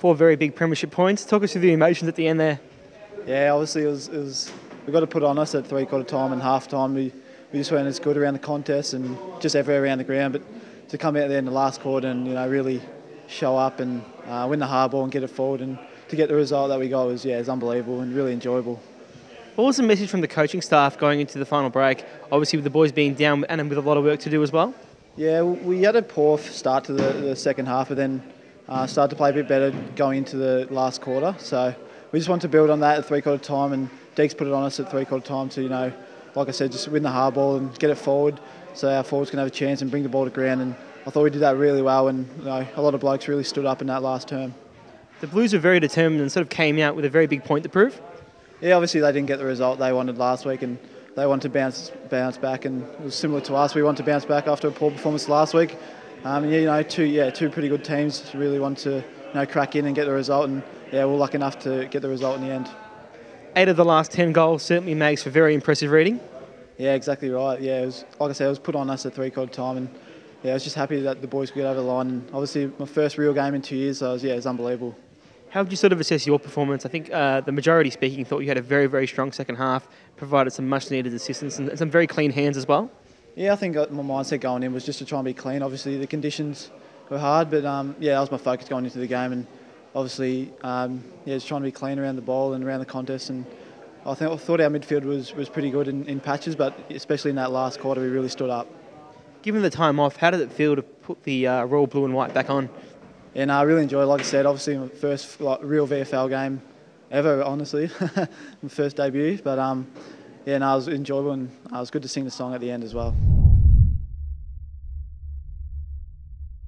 Four very big premiership points. Talk us through the emotions at the end there. Yeah, obviously it was, it was we got to put on us at three quarter time and half time. We, we just weren't as good around the contest and just everywhere around the ground. But to come out there in the last quarter and you know really show up and uh, win the hard ball and get it forward and to get the result that we got was yeah, it was unbelievable and really enjoyable. What was the message from the coaching staff going into the final break? Obviously, with the boys being down and with a lot of work to do as well. Yeah, we had a poor start to the, the second half, but then uh, started to play a bit better going into the last quarter. So we just want to build on that at three quarter time, and Deeks put it on us at three quarter time to you know, like I said, just win the hard ball and get it forward, so our forwards can have a chance and bring the ball to ground. And I thought we did that really well, and you know, a lot of blokes really stood up in that last term. The Blues were very determined and sort of came out with a very big point to prove. Yeah, obviously they didn't get the result they wanted last week, and they wanted to bounce bounce back, and it was similar to us. We wanted to bounce back after a poor performance last week. Um, yeah, you know, two yeah two pretty good teams really want to you know crack in and get the result, and yeah, we're lucky enough to get the result in the end. Eight of the last ten goals certainly makes for very impressive reading. Yeah, exactly right. Yeah, it was like I said, it was put on us at three quarter time, and yeah, I was just happy that the boys could get over the line. And obviously, my first real game in two years, so it was, yeah, it was unbelievable. How would you sort of assess your performance? I think uh, the majority speaking thought you had a very, very strong second half, provided some much needed assistance and some very clean hands as well. Yeah, I think my mindset going in was just to try and be clean. Obviously, the conditions were hard, but um, yeah, that was my focus going into the game, and obviously, um, yeah, just trying to be clean around the ball and around the contest. And I, think, I thought our midfield was, was pretty good in, in patches, but especially in that last quarter, we really stood up. Given the time off, how did it feel to put the uh, Royal Blue and White back on? Yeah, no, I really enjoyed. it. Like I said, obviously my first like, real VFL game ever, honestly, my first debut. But um, yeah, no, it was enjoyable and uh, it was good to sing the song at the end as well.